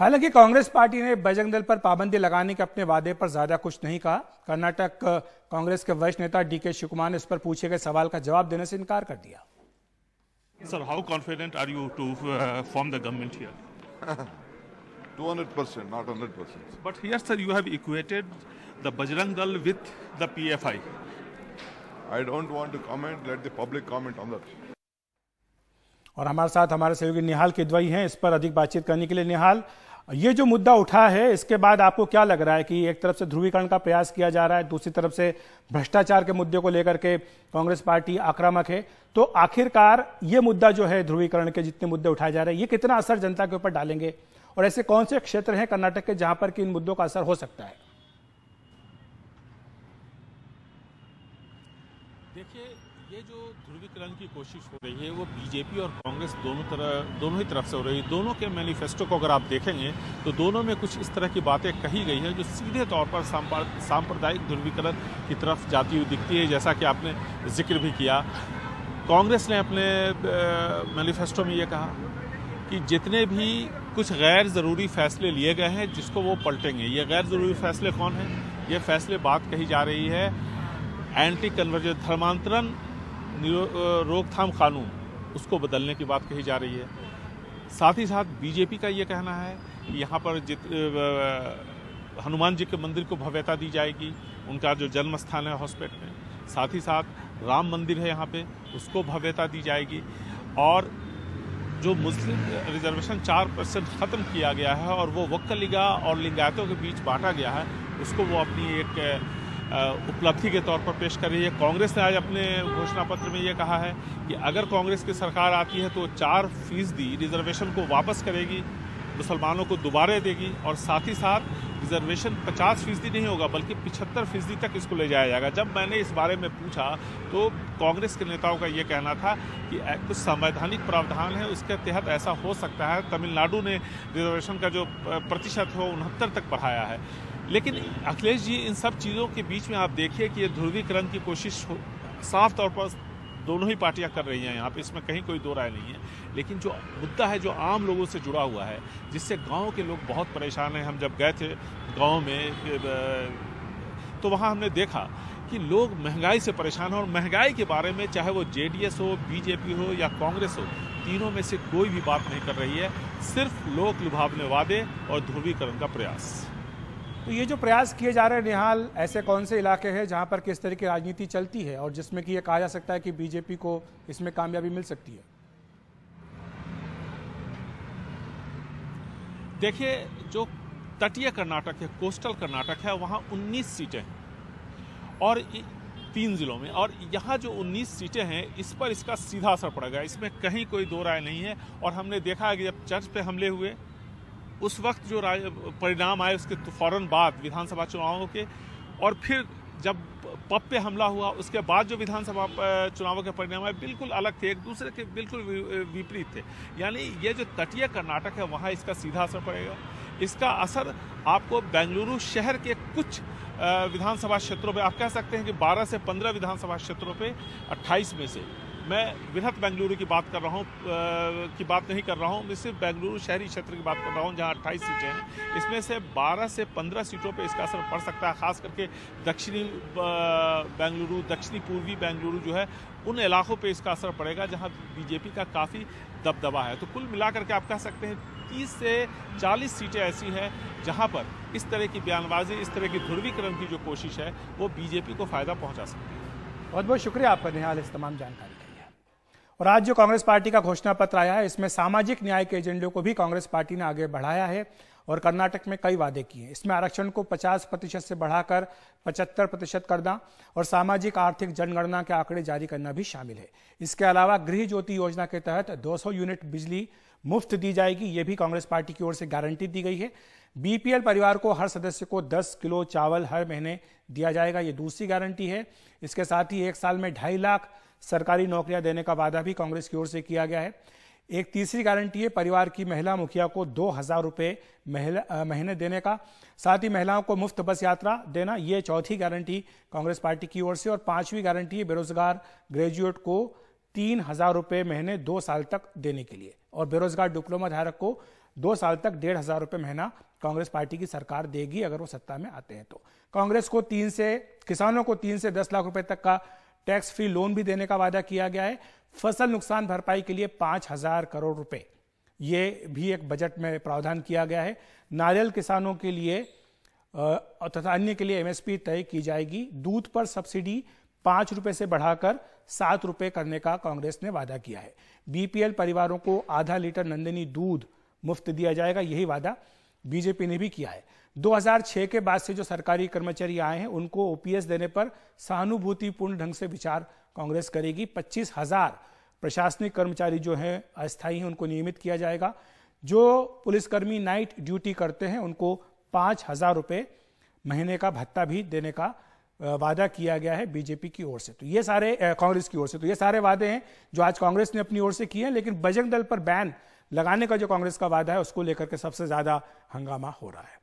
हालाँकि कांग्रेस पार्टी ने बजरंग दल पर पाबंदी लगाने के अपने वादे पर ज़्यादा कुछ नहीं कहा कर्नाटक कांग्रेस के वरिष्ठ नेता डीके शिवकुमार ने इस पर पूछे गए सवाल का जवाब देने से इनकार कर दिया sir how confident are you to form the government here 200%, not 100%. But here, sir, you have equated the Bajrang Dal with the PFI. I don't want to comment. Let the public comment on that. और हमारे साथ हमारे सहयोगी निहाल किदवई हैं इस पर अधिक बातचीत करने के लिए निहाल ये जो मुद्दा उठा है, इसके बाद आपको क्या लग रहा है कि एक तरफ़ से ध्रुवीकरण का प्रयास किया जा रहा है, दूसरी तरफ़ से भ्रष्टाचार के मुद्दे को लेकर के कांग्रेस पार्टी आक्रामक है? तो आखिरकार ये मुद्दा जो है ध्रुवीकरण के जितने मुद्दे उठाए जा रहे हैं, ये कितना असर जनता के ऊपर डालेंगे? और ऐसे कौन से क्षेत्र हैं कर्नाटक के जहाँ पर कि इन मुद्दों का असर हो सकता है? देखिए, ये जो ध्रुवीकरण की कोशिश हो रही है, वो बीजेपी और कांग्रेस दोनों तरह, दोनों ही तरफ़ से हो रही है। दोनों के मैनिफेस्टो को अगर आप देखेंगे तो दोनों में कुछ इस तरह की बातें कही गई हैं जो सीधे तौर पर सांप्रदायिक ध्रुवीकरण की तरफ़ जाती हुई दिखती है, जैसा कि आपने ज़िक्र भी किया। कांग्रेस ने अपने मैनिफेस्टो में ये कहा कि जितने भी कुछ गैर ज़रूरी फैसले लिए गए हैं, जिसको वो पलटेंगे। ये गैर ज़रूरी फैसले कौन हैं? ये फैसले बात कही जा रही है एंटी कन्वर्जन धर्मांतरण रोकथाम कानून, उसको बदलने की बात कही जा रही है। साथ ही साथ बीजेपी का ये कहना है कि यहाँ पर जित हनुमान जी के मंदिर को भव्यता दी जाएगी, उनका जो जन्म स्थान है हॉस्पिटल में। साथ ही साथ राम मंदिर है यहाँ पे, उसको भव्यता दी जाएगी। और जो मुस्लिम रिजर्वेशन चार परसेंट ख़त्म किया गया है और वो वक्कलिगा और लिंगायतों के बीच बांटा गया है, उसको वो अपनी एक उपलब्धि के तौर पर पेश कर। रही है कांग्रेस ने आज अपने घोषणा पत्र में ये कहा है कि अगर कांग्रेस की सरकार आती है तो चार फ़ीसदी रिजर्वेशन को वापस करेगी, मुसलमानों को दोबारा देगी और साथ ही साथ रिजर्वेशन 50 फ़ीसदी नहीं होगा, बल्कि पिछहत्तर फ़ीसदी तक इसको ले जाया जाएगा। जब मैंने इस बारे में पूछा तो कांग्रेस के नेताओं का ये कहना था कि कुछ संवैधानिक प्रावधान है, उसके तहत ऐसा हो सकता है। तमिलनाडु ने रिजर्वेशन का जो प्रतिशत है, वो उनहत्तर तक बढ़ाया है। लेकिन अखिलेश जी, इन सब चीज़ों के बीच में आप देखिए कि ये ध्रुवीकरण की कोशिश साफ़ तौर पर दोनों ही पार्टियाँ कर रही हैं यहाँ पे, इसमें कहीं कोई दो राय नहीं है। लेकिन जो मुद्दा है, जो आम लोगों से जुड़ा हुआ है, जिससे गाँव के लोग बहुत परेशान हैं, हम जब गए थे गाँव में तो वहाँ हमने देखा कि लोग महँगाई से परेशान हैं और महँगाई के बारे में, चाहे वो जेडीएस हो, बीजेपी हो या कांग्रेस हो, तीनों में से कोई भी बात नहीं कर रही है। सिर्फ़ लोक लुभावने वादे और ध्रुवीकरण का प्रयास। तो ये जो प्रयास किए जा रहे हैं निहाल, ऐसे कौन से इलाके हैं जहाँ पर किस तरह की राजनीति चलती है और जिसमें कि ये कहा जा सकता है कि बीजेपी को इसमें कामयाबी मिल सकती है? देखिए, जो तटीय कर्नाटक है, कोस्टल कर्नाटक है, वहाँ 19 सीटें हैं। और तीन जिलों में। और यहाँ जो 19 सीटें हैं, इस पर इसका सीधा असर पड़ेगा। इसमें कहीं कोई दो राय नहीं है। और हमने देखा कि जब चर्च पे हमले हुए उस वक्त जो परिणाम आए उसके तो फ़ौरन बाद विधानसभा चुनावों के, और फिर जब पब पे हमला हुआ, उसके बाद जो विधानसभा चुनावों के परिणाम आए, बिल्कुल अलग थे, एक दूसरे के बिल्कुल विपरीत थे। यानी ये जो तटीय कर्नाटक है, वहाँ इसका सीधा असर पड़ेगा। इसका असर आपको बेंगलुरु शहर के कुछ विधानसभा क्षेत्रों पे, आप कह सकते हैं कि 12 से 15 विधानसभा क्षेत्रों पे 28 में से। मैं बृहत बेंगलुरु की बात कर रहा हूँ की बात नहीं कर रहा हूँ, मैं सिर्फ़ बेंगलुरु शहरी क्षेत्र की बात कर रहा हूँ, जहाँ अट्ठाईस सीटें हैं। इसमें से 12 से 15 सीटों पे इसका असर पड़ सकता है, खास करके दक्षिणी बेंगलुरु, दक्षिणी पूर्वी बेंगलुरु जो है, उन इलाकों पे इसका असर पड़ेगा, जहाँ बीजेपी का काफ़ी दबदबा है। तो कुल मिलाकर के आप कह सकते हैं, तीस से चालीस सीटें ऐसी हैं, जहाँ पर इस तरह की बयानबाजी, इस तरह की ध्रुवीकरण की जो कोशिश है, वो बीजेपी को फ़ायदा पहुँचा सकती है। बहुत बहुत शुक्रिया आपका निहाल इस तमाम जानकारी जो कांग्रेस पार्टी का घोषणा पत्र आया है, इसमें सामाजिक न्याय के एजेंडे को भी कांग्रेस पार्टी ने आगे बढ़ाया है और कर्नाटक में कई वादे किए इसमें आरक्षण को 50 प्रतिशत से बढ़ाकर 75 प्रतिशत करना और सामाजिक आर्थिक जनगणना के आंकड़े जारी करना भी शामिल है। इसके अलावा गृह ज्योति योजना के तहत 200 यूनिट बिजली मुफ़्त दी जाएगी, ये भी कांग्रेस पार्टी की ओर से गारंटी दी गई है। बीपीएल परिवार को हर सदस्य को 10 किलो चावल हर महीने दिया जाएगा, ये दूसरी गारंटी है। इसके साथ ही एक साल में ढाई लाख सरकारी नौकरियाँ देने का वादा भी कांग्रेस की ओर से किया गया है। एक तीसरी गारंटी है परिवार की महिला मुखिया को दो हज़ार रुपये महीने देने का। साथ ही महिलाओं को मुफ़्त बस यात्रा देना, ये चौथी गारंटी कांग्रेस पार्टी की ओर से। और पांचवी गारंटी है बेरोजगार ग्रेजुएट को तीन हज़ार रुपये महीने दो साल तक देने के लिए। और बेरोजगार डिप्लोमा धारक को दो साल तक डेढ़ हज़ार रुपये महीना कांग्रेस पार्टी की सरकार देगी, अगर वो सत्ता में आते हैं तो। कांग्रेस को तीन से, किसानों को तीन से दस लाख रुपए तक का टैक्स फ्री लोन भी देने का वादा किया गया है। फ़सल नुकसान भरपाई के लिए पाँच हज़ार करोड़ रुपए। ये भी एक बजट में प्रावधान किया गया है। नारियल किसानों के लिए तथा अन्य के लिए एमएसपी तय की जाएगी। दूध पर सब्सिडी पाँच रुपए से बढ़ाकर सात रुपए करने का कांग्रेस ने वादा किया है। बीपीएल परिवारों को आधा लीटर नंदिनी दूध मुफ़्त दिया जाएगा, यही वादा बीजेपी ने भी किया है। 2006 के बाद से जो सरकारी कर्मचारी आए हैं, उनको ओपीएस देने पर सहानुभूतिपूर्ण ढंग से विचार कांग्रेस करेगी। पच्चीस हज़ार प्रशासनिक कर्मचारी जो हैं, अस्थायी हैं, उनको नियमित किया जाएगा। जो पुलिसकर्मी नाइट ड्यूटी करते हैं, उनको पाँच हज़ार रुपये महीने का भत्ता भी देने का वादा किया गया है बीजेपी की ओर से। तो ये सारे कांग्रेस की ओर से। तो ये सारे वादे हैं जो आज कांग्रेस ने अपनी ओर से किए हैं, लेकिन बजरंग दल पर बैन लगाने का जो कांग्रेस का वादा है, उसको लेकर के सबसे ज़्यादा हंगामा हो रहा है।